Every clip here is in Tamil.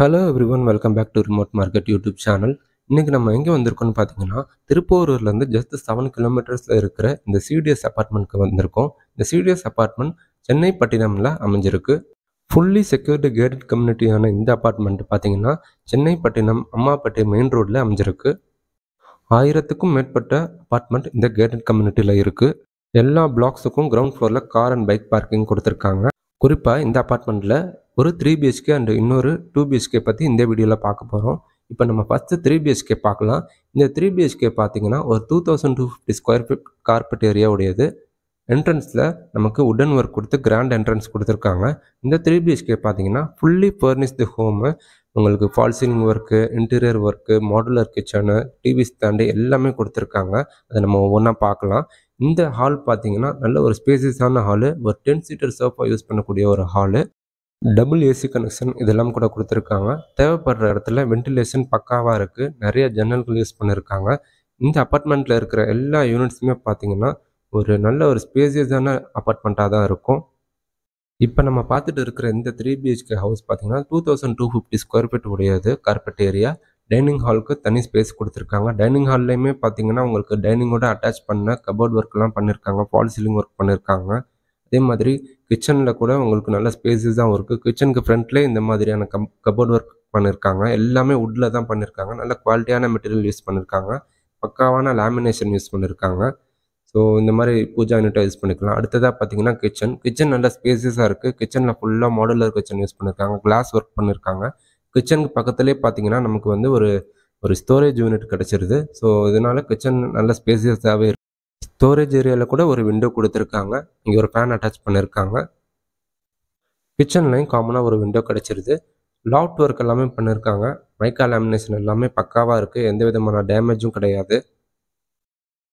Hello everyone welcome back to remote market YouTube channel இன்றைக்கி நம்ம எங்கே வந்திருக்கோம்னு பார்த்தீங்கன்னா திருப்பூரூர்லேருந்து ஜஸ்ட் செவன் கிலோமீட்டர்ஸில் இருக்கிற இந்த சிடிஎஸ் அப்பார்ட்மெண்ட்க்கு வந்திருக்கோம். இந்த சிடிஎஸ் அப்பார்ட்மெண்ட் சென்னை பட்டினமில் அமைஞ்சிருக்கு. ஃபுல்லி செக்யூரிட்டி கேட்டட் கம்யூனிட்டியான இந்த அப்பார்ட்மெண்ட் பார்த்தீங்கன்னா சென்னை பட்டினம் அம்மாப்பட்டி மெயின் ரோட்டில் அமைஞ்சிருக்கு. ஆயிரத்துக்கும் மேற்பட்ட அப்பார்ட்மெண்ட் இந்த கேட்டட் கம்யூனிட்டியில் இருக்குது எல்லா பிளாக்ஸுக்கும் கிரவுண்ட் ஃப்ளோரில் கார் அண்ட் பைக் பார்க்கிங் கொடுத்துருக்காங்க. குறிப்பாக இந்த அப்பார்ட்மெண்ட்டில் ஒரு த்ரீ பிஹெச்கே அண்ட் இன்னொரு டூ பிஹெச்கே பற்றி இந்த வீடியோவில் பார்க்க போகிறோம் இப்போ நம்ம ஃபஸ்ட்டு த்ரீ பிஹெச்கே பார்க்கலாம். இந்த த்ரீ பிஹெச்கே பார்த்தீங்கன்னா ஒரு two thousand two fifty square feet carpet area உடையது. என்ட்ரன்ஸில் நமக்கு உடன் ஒர்க் கொடுத்து கிராண்ட் என்ட்ரன்ஸ் கொடுத்துருக்காங்க. இந்த த்ரீ பிஹெச்கே பார்த்தீங்கன்னா ஃபுல்லி ஃபர்னிஷ்டு ஹோமு உங்களுக்கு false ceiling work interior work modular kitchen TVs தாண்டி எல்லாமே கொடுத்துருக்காங்க. அதை நம்ம ஒவ்வொன்றா பார்க்கலாம். இந்த ஹால் பார்த்தீங்கன்னா நல்ல ஒரு ஸ்பேசியஸான ஹாலு ஒரு டென் சீட்டர் சோஃபா யூஸ் பண்ணக்கூடிய ஒரு ஹாலு டபுள் ஏசி கனெக்ஷன் இதெல்லாம் கூட கொடுத்துருக்காங்க. தேவைப்படுற இடத்துல வென்டிலேஷன் பக்காவாக இருக்குது நிறைய ஜன்னல்கள் யூஸ் பண்ணியிருக்காங்க இந்த அப்பார்ட்மெண்ட்டில் இருக்கிற எல்லா யூனிட்ஸுமே பார்த்தீங்கன்னா ஒரு நல்ல ஒரு ஸ்பேசியஸான அப்பார்ட்மெண்ட்டாக தான் இருக்கும். இப்போ நம்ம பார்த்துட்டு இருக்கிற இந்த த்ரீ பிஹெச்கே ஹவுஸ் பார்த்தீங்கன்னா two thousand two fifty square feet உடையது கார்பெட் ஏரியா டைனிங் ஹாலுக்கு தனி ஸ்பேஸ் கொடுத்துருக்காங்க. டைனிங் ஹால்லையுமே பார்த்தீங்கன்னா உங்களுக்கு டைனிங்கோட அட்டாச் பண்ண கபோர்ட் ஒர்க்லாம் பண்ணியிருக்காங்க ஃபால் சீலிங் ஒர்க் பண்ணியிருக்காங்க அதே மாதிரி கிச்சனில் கூட உங்களுக்கு நல்ல ஸ்பேஸஸ் தான் இருக்குது கிச்சனுக்கு ஃப்ரண்ட்லேயே இந்த மாதிரியான கம் கபோர்ட் ஒர்க் பண்ணியிருக்காங்க எல்லாமே வுட்டில் தான் பண்ணியிருக்காங்க நல்ல குவாலிட்டியான மெட்டீரியல் யூஸ் பண்ணியிருக்காங்க பக்காவான லேமினேஷன் யூஸ் பண்ணியிருக்காங்க ஸோ இந்த மாதிரி பூஜா யூனிட்டாக யூஸ் பண்ணிக்கலாம். அடுத்ததாக பார்த்தீங்கன்னா கிச்சன் கிச்சன் நல்ல ஸ்பேசஸாக இருக்குது கிச்சனில் ஃபுல்லாக மாடுலர் கிச்சன் யூஸ் பண்ணியிருக்காங்க கிளாஸ் ஒர்க் பண்ணியிருக்காங்க கிச்சனுக்கு பக்கத்துலேயே பார்த்தீங்கன்னா நமக்கு வந்து ஒரு ஒரு ஸ்டோரேஜ் யூனிட் கிடச்சிருது. ஸோ இதனால் கிச்சன் நல்ல ஸ்பேசியஸாகவே இருக்கு ஸ்டோரேஜ் ஏரியாவில் கூட ஒரு விண்டோ கொடுத்துருக்காங்க. இங்கே ஒரு ஃபேன் அட்டாச் பண்ணியிருக்காங்க கிச்சன்லையும் காமனாக ஒரு விண்டோ கிடச்சிருது. லாஃப்ட் ஒர்க் எல்லாமே பண்ணியிருக்காங்க மைக்கா லேமினேஷன் எல்லாமே பக்காவாக இருக்குது எந்த விதமான டேமேஜும் கிடையாது.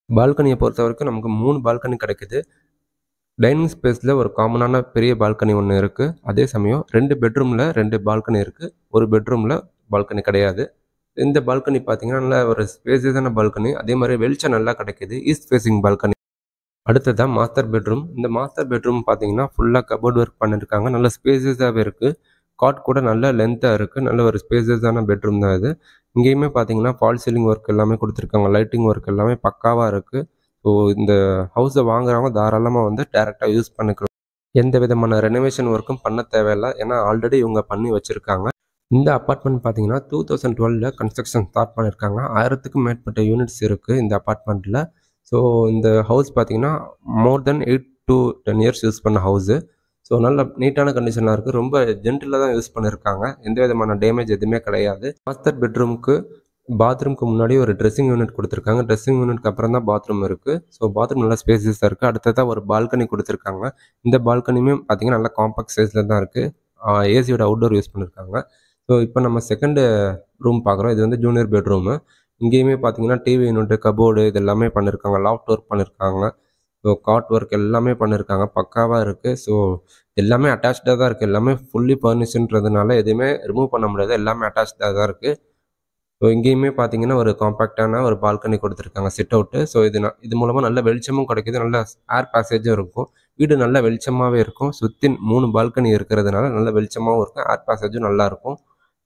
பால்கனியை பொறுத்த வரைக்கும் நமக்கு மூணு பால்கனி கிடைக்குது. டைனிங் ஸ்பேஸில் ஒரு காமனான பெரிய பால்கனி ஒன்று இருக்குது அதே சமயம் ரெண்டு பெட்ரூமில் ரெண்டு பால்கனி இருக்குது ஒரு பெட்ரூமில் பால்கனி கிடையாது. இந்த பால்கனி பார்த்தீங்கன்னா நல்ல ஒரு ஸ்பேசியஸான பால்கனி அதே மாதிரி வெளிச்சம் நல்லா கிடைக்குது. ஈஸ்ட் ஃபேஸிங் பால்கனி அடுத்ததான் மாஸ்டர் பெட்ரூம் இந்த மாஸ்டர் பெட்ரூம் பார்த்தீங்கன்னா ஃபுல்லாக கபோர்ட் ஒர்க் பண்ணியிருக்காங்க நல்ல ஸ்பேசியஸாகவே இருக்குது காட் கூட நல்ல லென்த்தாக இருக்குது நல்ல ஒரு ஸ்பேசியஸான பெட்ரூம் தான் இது. இங்கேயுமே பார்த்தீங்கன்னா ஃபால் சீலிங் ஒர்க் எல்லாமே கொடுத்துருக்காங்க. லைட்டிங் ஒர்க் எல்லாமே பக்காவாக இருக்குது ஸோ இந்த ஹவுஸை வாங்குறவங்க தாராளமாக வந்து டேரெக்டாக யூஸ் பண்ணிக்கலாம். எந்த விதமான ரெனோவேஷன் ஒர்க்கும் பண்ண தேவையில்லை. ஏன்னா ஆல்ரெடி இவங்க பண்ணி வச்சுருக்காங்க. இந்த அப்பார்ட்மெண்ட் பார்த்தீங்கன்னா டூ தௌசண்ட் டுவெலில் கன்ஸ்ட்ரக்ஷன் ஸ்டார்ட் பண்ணியிருக்காங்க ஆயிரத்துக்கும் மேற்பட்ட யூனிட்ஸ் இருக்குது இந்த அப்பார்ட்மெண்ட்டில் ஸோ இந்த ஹவுஸ் பார்த்தீங்கன்னா more than eight to ten years use பண்ண ஹவுஸு ஸோ நல்ல நீட்டான கண்டிஷனாக இருக்குது ரொம்ப ஜென்டிலாக தான் யூஸ் பண்ணியிருக்காங்க எந்த விதமான டேமேஜ் எதுவுமே கிடையாது. மாஸ்டர் பெட்ரூமுக்கு பாத்ரூம்க்கு முன்னாடி ஒரு ட்ரெஸ்ஸிங் யூனிட் கொடுத்துருக்காங்க. ட்ரெஸ்ஸிங் யூனிட்க்கு அப்புறம் தான் பாத்ரூம் இருக்குது ஸோ பாத்ரூம் நல்லா ஸ்பேசியஸாக இருக்குது அடுத்ததாக ஒரு பால்கனி கொடுத்துருக்காங்க. இந்த பால்கனியுமே பார்த்தீங்கன்னா நல்லா காம்பாக்ட் சைஸில் தான் இருக்குது ஏசியோட அவுட்டோர் யூஸ் பண்ணியிருக்காங்க ஸோ இப்போ நம்ம செகண்டு ரூம் பார்க்குறோம். இது வந்து ஜூனியர் பெட்ரூமு இங்கேயுமே பார்த்தீங்கன்னா டிவி யூனிட்டு கபோர்டு இது எல்லாமே பண்ணியிருக்காங்க லாஃப்ட் ஒர்க் பண்ணியிருக்காங்க ஸோ காட் ஒர்க் எல்லாமே பண்ணியிருக்காங்க பக்காவாக இருக்குது ஸோ எல்லாமே அட்டாச்சாக தான் இருக்குது எல்லாமே ஃபுல்லி பர்னிஷன்றதுனால எதுவுமே ரிமூவ் பண்ண முடியாது. எல்லாமே அட்டாச்சாக தான் இருக்குது ஸோ இங்கேயுமே பார்த்தீங்கன்னா ஒரு காம்பேக்டான ஒரு பால்கனி கொடுத்துருக்காங்க. சிட் அவுட்டு ஸோ இது இது மூலமாக நல்ல வெளிச்சமும் கிடைக்குது. நல்ல ஏர் பேசேஜும் இருக்கும். வீடு நல்ல வெளிச்சமாகவே இருக்கும். சுற்றி மூணு பால்கனி இருக்கிறதுனால நல்ல வெளிச்சமாகவும் இருக்கும். ஏர் பேசேஜும் நல்லாயிருக்கும்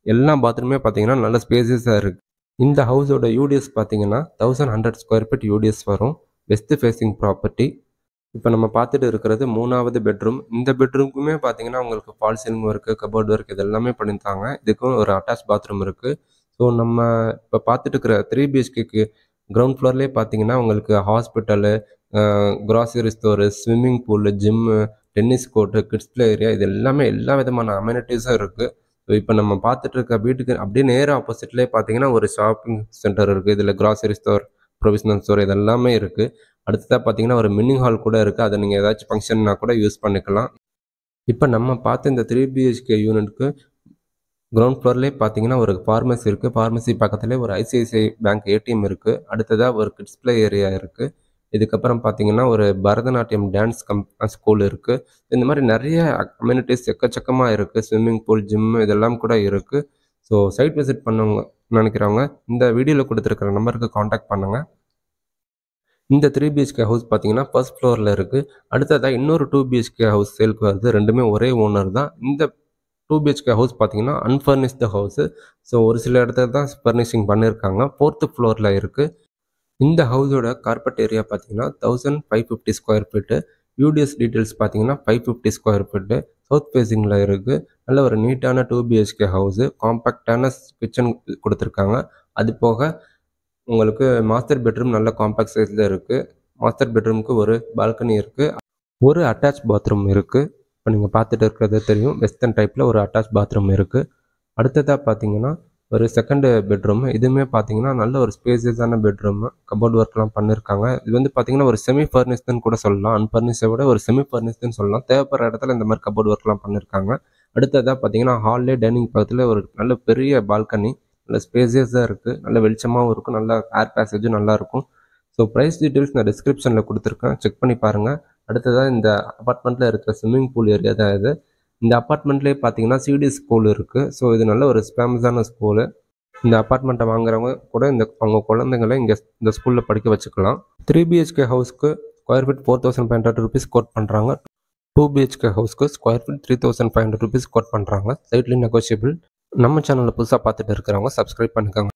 எல்லா பாத்ரூமே பார்த்தீங்கன்னா நல்ல ஸ்பேசியஸாக இருக்குது இந்த ஹவுஸோட யூடிஎஸ் பார்த்தீங்கன்னா thousand hundred square feet UDS வரும். வெஸ்ட் ஃபேஸிங் ப்ராப்பர்ட்டி இப்போ நம்ம பார்த்துட்டு இருக்கிறது மூணாவது பெட்ரூம் இந்த பெட்ரூமுக்குமே பார்த்தீங்கன்னா உங்களுக்கு fall ceiling work cupboard work இது எல்லாமே பண்ணியிருந்தாங்க இதுக்கும் ஒரு அட்டாச் பாத்ரூம் இருக்குது ஸோ நம்ம இப்போ பார்த்துட்டு இருக்கிற த்ரீ பிஹெச்கேக்கு கிரவுண்ட் ஃப்ளோர்லேயே பார்த்தீங்கன்னா உங்களுக்கு hospital grocery store swimming pool gym tennis court kids play area இது எல்லாமே எல்லா விதமான அமெனிட்டிஸும் இருக்குது ஸோ இப்போ நம்ம பார்த்துட்டு இருக்க வீட்டுக்கு அப்படியே நேராக ஆப்போசிட்லேயே பார்த்தீங்கன்னா ஒரு ஷாப்பிங் சென்டர் இருக்குது இதில் கிராசரி ஸ்டோர் ப்ரொவிஷனல் ஸ்டோர் இது எல்லாமே இருக்குது அடுத்ததாக பார்த்தீங்கன்னா ஒரு மின்னிங் ஹால் கூட இருக்குது அதை நீங்கள் ஏதாச்சும் ஃபங்க்ஷன்னா கூட யூஸ் பண்ணிக்கலாம். இப்போ நம்ம பார்த்த இந்த த்ரீ பிஹெச்கே யூனிட்க்கு கிரவுண்ட் ஃப்ளோர்லேயே பார்த்தீங்கன்னா ஒரு ஃபார்மசி இருக்குது ஃபார்மசி பக்கத்துலேயே ஒரு ஐசிஐசிஐ பேங்க் ஏடிஎம் இருக்குது அடுத்ததாக ஒரு கிட்ஸ் பிளே ஏரியா இருக்குது இதுக்கப்புறம் பார்த்தீங்கன்னா ஒரு பரதநாட்டியம் டான்ஸ் கம் ஸ்கூல் இருக்குது இந்த மாதிரி நிறைய அம்யூனிட்டிஸ் எக்கச்சக்கமாக இருக்குது ஸ்விம்மிங் பூல் ஜிம் இதெல்லாம் கூட இருக்குது ஸோ சைட் விசிட் பண்ணவங்க நினைக்கிறவங்க இந்த வீடியோவில் கொடுத்துருக்கிற நம்பருக்கு காண்டாக்ட் பண்ணுங்கள் இந்த த்ரீ பிஹெச்கே ஹவுஸ் பார்த்தீங்கன்னா ஃபர்ஸ்ட் ஃப்ளோரில் இருக்குது அடுத்ததாக இன்னொரு டூ பிஹெச்கே ஹவுஸ் சேலுக்கு வருது. ரெண்டுமே ஒரே ஓனர் தான். இந்த டூ பிஹெச்கே ஹவுஸ் பார்த்தீங்கன்னா அன்ஃபர்னிஷ்டு ஹவுஸு ஸோ ஒரு சில இடத்துல தான் ஃபர்னிஷிங் பண்ணியிருக்காங்க ஃபோர்த்து ஃப்ளோரில் இருக்குது இந்த ஹவுஸோட கார்பெட் ஏரியா பார்த்தீங்கன்னா thousand five fifty square feet UDS details பார்த்தீங்கன்னா five fifty square feet south ஃபேஸிங்கில் இருக்குது நல்ல ஒரு நீட்டான டூ பிஹெச்கே ஹவுஸு காம்பேக்டான கிச்சன் கொடுத்துருக்காங்க. அது போக உங்களுக்கு மாஸ்டர் பெட்ரூம் நல்ல காம்பேக்ட் சைஸில் இருக்குது மாஸ்டர் பெட்ரூமுக்கு ஒரு பால்கனி இருக்குது ஒரு அட்டாச் பாத்ரூம் இருக்குது இப்போ நீங்கள் பார்த்துட்டு இருக்கிறது தெரியும். வெஸ்டர்ன் டைப்பில் ஒரு அட்டாச் பாத்ரூம் இருக்குது அடுத்ததாக பார்த்தீங்கன்னா ஒரு செகண்ட் பெட்ரூம் இதுவுமே பார்த்தீங்கன்னா நல்ல ஒரு ஸ்பேசியஸான பெட்ரூம் கபோர்ட் ஒர்க்லாம் பண்ணியிருக்காங்க இது வந்து பார்த்தீங்கன்னா ஒரு செமி ஃபர்னிஷ்டுன்னு கூட சொல்லலாம். அன்ஃபர்னிஷை விட ஒரு செமி ஃபர்னிஷ்டுன்னு சொல்லலாம். தேவைப்படுற இடத்துல இந்த மாதிரி கபோர்ட் ஒர்க்லாம் பண்ணியிருக்காங்க அடுத்ததாக பார்த்தீங்கன்னா ஹால்லே டைனிங் பக்கத்தில் ஒரு நல்ல பெரிய பால்கனி நல்ல ஸ்பேசியஸாக இருக்குது நல்ல வெளிச்சமாகவும் இருக்கும் நல்ல ஏர் பேசேஜும் நல்லாயிருக்கும் ஸோ ப்ரைஸ் டீட்டெயில்ஸ் நான் டிஸ்கிரிப்ஷனில் கொடுத்துருக்கேன். செக் பண்ணி பாருங்கள் அடுத்ததாக இந்த அப்பார்ட்மெண்ட்டில் இருக்கிற ஸ்விம்மிங் பூல் ஏரியா தான் இது. இந்த அப்பார்ட்மெண்ட்லேயே பார்த்தீங்கன்னா சிடி ஸ்கூல் இருக்குது ஸோ இது நல்ல ஒரு ஃபேமஸான ஸ்கூலு. இந்த அப்பார்ட்மெண்ட்டை வாங்குறவங்க கூட இந்த அவங்க குழந்தைங்களை இங்கே இந்த ஸ்கூலில் படிக்க வச்சுக்கலாம். Three BHK ஹவுஸ்க்கு square feet four thousand five hundred rupees quote பண்ணுறாங்க two BHK ஹவுஸ்க்கு square feet three thousand five hundred rupees quote பண்ணுறாங்க சைட்லி நெகோஷியபிள் நம்ம சேனலில் புதுசாக பார்த்துட்டு இருக்கிறவங்க சப்ஸ்கிரைப் பண்ணிக்கோங்க.